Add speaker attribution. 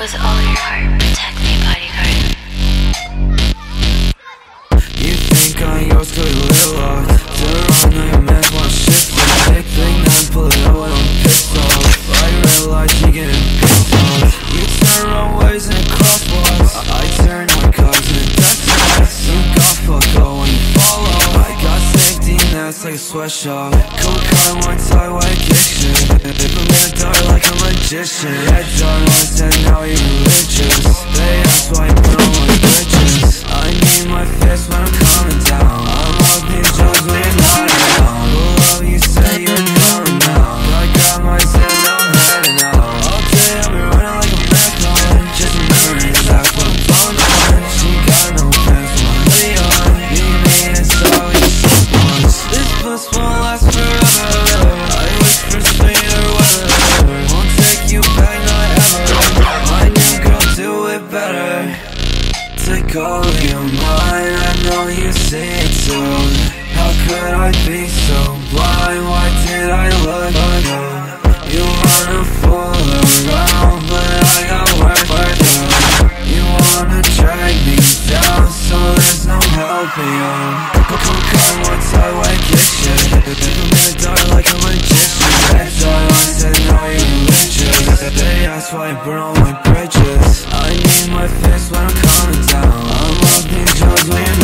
Speaker 1: with all your heart. Protect me, bodyguard.
Speaker 2: You think I'm yours, could live lost Turn around, now your man's wanna shift it Big thing, then pull it out when I'm pissed off. I realize you're getting pissed off. You turn wrong ways in a crosswalks. I, I turn my cars into death traps You got fucked up when you follow I got safety nets like a sweatshop. Cold car, one tie, white kick magician Head dark, once and now you're religious They ask why you put on my bridges I need my fist when I'm coming down. I'm up in you're not around. Up, you say you're coming now I got my zen, now I'm heading out All day I've been running like a marathon. Just remembering that's what I'm falling on She got no pants with my hoodie on Me, me, it's we once This bus won't last forever Take all of your mind, I know you see it too How could I be so blind, why did I look like you? You wanna fool around, but I got work for you You wanna drag me down, so there's no helping you. Come, come, come, what's I like your shit 'em in the dark like a righteous. I need my fix when I'm coming down. I'm up drugs when